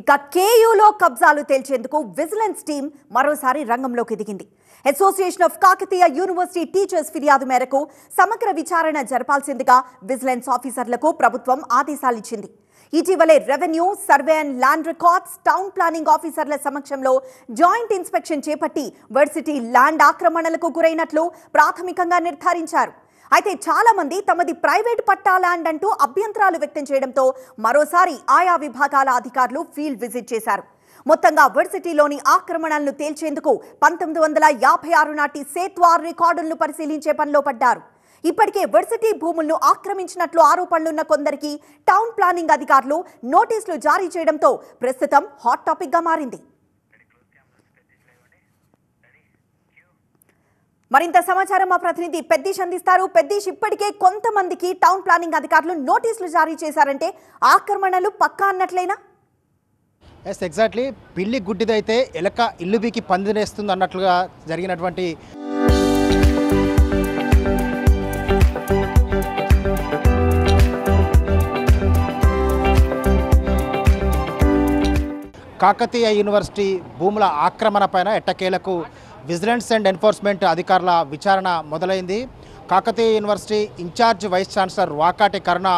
ఇక కేయూలో కబ్జాలు తేల్చేందుకు vigilance team మరోసారి రంగంలోకి దిగింది. Association of Kakatiya university teachers ఫిర్యాదు మేరకు సమగ్ర విచారణ జరపాల్సిందిగా విజిలెన్స్ ఆఫీసర్లకు ప్రభుత్వం ఆదేశాలిచ్చింది. ఇటీవలే revenue survey and land records town planning ఆఫీసర్ల సమక్షంలో జాయింట్ ఇన్స్పెక్షన్ చేపట్టి వర్సిటీ ల్యాండ్ ఆక్రమణలకు గురైనట్లు ప్రాథమికంగా నిర్ధారించారు. అయితే చాలా మంది తమది ప్రైవేట్ పట్టా ల్యాండ్ అంటూ అభ్యంతరాలు వ్యక్తం చేయడంతో మరోసారి ఆయా విభాగాల అధికారులు ఫీల్డ్ విజిట్ చేశారు. మొత్తంగా వర్సిటీలోని ఆక్రమణలను తేల్చేందుకు పంతొమ్మిది వందల యాభై ఆరు నాటి సేత్వార్ రికార్డులను పరిశీలించే పనిలో పడ్డారు. ఇప్పటికే వర్సిటీ భూములను ఆక్రమించినట్లు ఆరోపణలున్న కొందరికి టౌన్ ప్లానింగ్ అధికారులు నోటీసులు జారీ చేయడంతో ప్రస్తుతం హాట్ టాపిక్గా మారింది. మరింత సమాచారం మా ప్రతినిధి పెద్దీష్ అందిస్తారు. పెద్దీష్ ఇప్పటికే కొంతమందికి టౌన్ ప్లానింగ్ అధికారులు నోటీసులు జారీ చేశారంటే ఆక్రమణలు పక్కా అన్నట్లేనా? ఎస్ ఎగ్జాక్ట్లీ పిల్లి గుడ్డిదైతే ఎలక ఇల్లు బీకి పందినేస్తుంది అన్నట్లుగా జరిగినటువంటి కాకతీయ యూనివర్సిటీ భూముల ఆక్రమణ పైన ఎట్టకేలకు విజిలెన్స్ అండ్ ఎన్ఫోర్స్మెంట్ అధికారుల విచారణ మొదలైంది. Kakatiya university incharge vice chancellor Vakati Karuna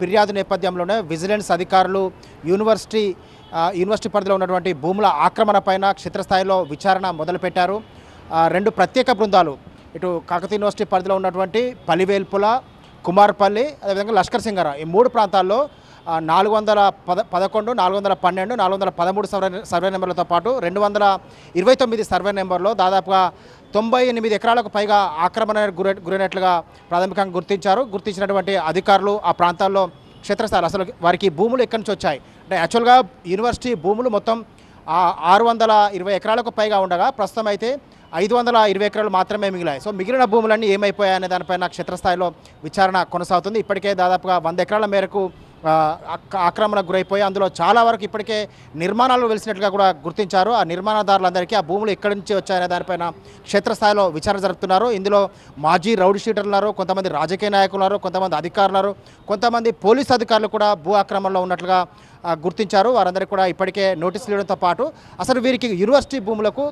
ఫిర్యాదు నేపథ్యంలోనే విజిలెన్స్ అధికారులు యూనివర్సిటీ యూనివర్సిటీ పరిధిలో ఉన్నటువంటి భూముల ఆక్రమణ పైన క్షేత్రస్థాయిలో విచారణ మొదలుపెట్టారు. రెండు ప్రత్యేక బృందాలు ఇటు కాకతీయ యూనివర్సిటీ పరిధిలో ఉన్నటువంటి పలివేల్పుల కుమార్పల్లి అదేవిధంగా లష్కర్ సింగరా. ఈ మూడు ప్రాంతాల్లో నాలుగు వందల పద పదకొండు నాలుగు వందల పన్నెండు నాలుగు వందల పదమూడు సర్వే సర్వే నెంబర్లతో పాటు రెండు వందల ఇరవై తొమ్మిది సర్వే నెంబర్లో దాదాపుగా తొంభై ఎనిమిది ఎకరాలకు పైగా ఆక్రమణ గురై గురైనట్లుగా ప్రాథమికంగా గుర్తించారు. గుర్తించినటువంటి అధికారులు ఆ ప్రాంతాల్లో క్షేత్రస్థాయి అసలు వారికి భూములు ఎక్కడి నుంచి వచ్చాయి? అంటే యాక్చువల్గా యూనివర్సిటీ భూములు మొత్తం ఆరు వందల ఇరవై ఎకరాలకు పైగా ఉండగా ప్రస్తుతం అయితే ఐదు వందల ఇరవై ఎకరాలు మాత్రమే మిగిలాయి. సో మిగిలిన భూములన్నీ ఏమైపోయాయనే దానిపైన క్షేత్రస్థాయిలో విచారణ కొనసాగుతుంది. ఇప్పటికే దాదాపుగా వంద ఎకరాల మేరకు ఆక్రమణకు గురైపోయి అందులో చాలా వరకు ఇప్పటికే నిర్మాణాలు వెలిసినట్లుగా కూడా గుర్తించారు. ఆ నిర్మాణదారులందరికీ ఆ భూములు ఎక్కడి నుంచి వచ్చాయనే దానిపైన క్షేత్రస్థాయిలో విచారణ జరుపుతున్నారు. ఇందులో మాజీ రౌడీ షీటర్లు ఉన్నారు కొంతమంది రాజకీయ నాయకులు ఉన్నారు కొంతమంది అధికారులు ఉన్నారు కొంతమంది పోలీస్ అధికారులు కూడా భూ ఆక్రమణలో ఉన్నట్లుగా గుర్తించారు. వారందరికీ కూడా ఇప్పటికే నోటీసులు ఇవ్వడంతో పాటు అసలు వీరికి యూనివర్సిటీ భూములకు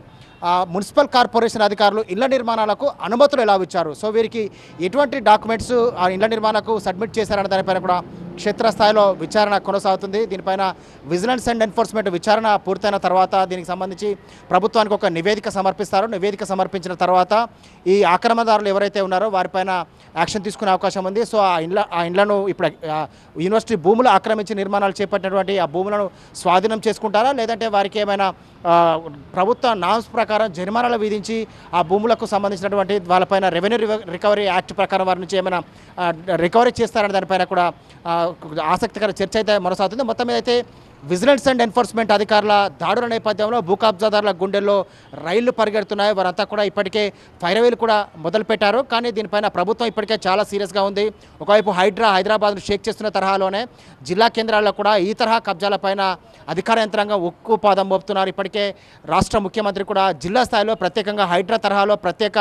మున్సిపల్ కార్పొరేషన్ అధికారులు ఇళ్ళ నిర్మాణాలకు అనుమతులు ఎలా ఇచ్చారు? సో వీరికి ఎటువంటి డాక్యుమెంట్స్ ఆ ఇళ్ళ నిర్మాణాలకు సబ్మిట్ చేశారన్న దానిపైన కూడా క్షేత్రస్థాయిలో విచారణ కొనసాగుతుంది. దీనిపైన విజిలెన్స్ అండ్ ఎన్ఫోర్స్మెంట్ విచారణ పూర్తయిన తర్వాత దీనికి సంబంధించి ప్రభుత్వానికి ఒక నివేదిక సమర్పిస్తారు. నివేదిక సమర్పించిన తర్వాత ఈ ఆక్రమణదారులు ఎవరైతే ఉన్నారో వారిపైన యాక్షన్ తీసుకునే అవకాశం ఉంది. సో ఆ ఇండ్ల ఆ ఇండ్లను ఇప్పుడు యూనివర్సిటీ భూములు ఆక్రమించి నిర్మాణాలు చేపట్టినటువంటి ఆ భూములను స్వాధీనం చేసుకుంటారా? లేదంటే వారికి ఏమైనా ప్రభుత్వ నామ్స్ ప్రకారం జరిమానాలు విధించి ఆ భూములకు సంబంధించినటువంటి వాళ్ళపైన రెవెన్యూ రివ- రికవరీ యాక్ట్ ప్రకారం వారి నుంచి ఏమైనా రికవరీ చేస్తారనే దానిపైన కూడా ఆసక్తికర చర్చ అయితే కొనసాగుతుంది మొత్తం మీద అయితే విజిలెన్స్ అండ్ ఎన్ఫోర్స్మెంట్ అధికారుల దాడుల నేపథ్యంలో భూ కబ్జాదారుల గుండెల్లో రైళ్ళు పరిగెడుతున్నాయి. వారంతా కూడా ఇప్పటికే ఫైరవేలు కూడా మొదలుపెట్టారు. కానీ దీనిపైన ప్రభుత్వం ఇప్పటికే చాలా సీరియస్గా ఉంది. ఒకవైపు హైడ్రా హైదరాబాద్ను షేక్ చేస్తున్న తరహాలోనే జిల్లా కేంద్రాల్లో కూడా ఈ తరహా కబ్జాలపైన అధికార యంత్రాంగం ఉక్కు పాదం మోపుతున్నారు. ఇప్పటికే రాష్ట్ర ముఖ్యమంత్రి కూడా జిల్లా స్థాయిలో ప్రత్యేకంగా హైడ్రా తరహాలో ప్రత్యేక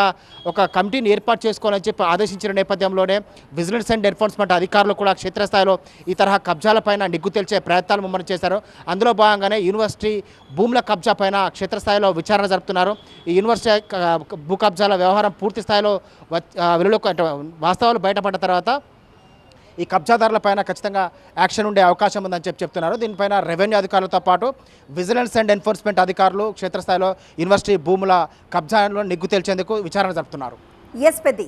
ఒక కమిటీని ఏర్పాటు చేసుకోవాలని చెప్పి ఆదేశించిన నేపథ్యంలోనే విజిలెన్స్ అండ్ ఎన్ఫోర్స్మెంట్ అధికారులు కూడా క్షేత్రస్థాయిలో ఈ తరహా కబ్జాలపైన నిగ్గు తెలిచే ప్రయత్నాలు ముమ్మరం చేశారు. అందులో భాగంగానే యూనివర్సిటీ భూముల కబ్జా పైన క్షేత్రస్థాయిలో విచారణ జరుపుతున్నారు. ఈ యూనివర్సిటీ భూ కబ్జాల వ్యవహారం పూర్తి స్థాయిలో వచ్- వెలుగులోకి అంటే వాస్తవాలు బయటపడ్డ తర్వాత ఈ కబ్జాదారుల పైన ఖచ్చితంగా యాక్షన్ ఉండే అవకాశం ఉందని చెప్పి చెప్తున్నారు. దీనిపైన రెవెన్యూ అధికారులతో పాటు విజిలెన్స్ అండ్ ఎన్ఫోర్స్మెంట్ అధికారులు క్షేత్రస్థాయిలో యూనివర్సిటీ భూముల కబ్జాలను నిగ్గు తేల్చేందుకు విచారణ జరుపుతున్నారు. ఎస్ పెద్ది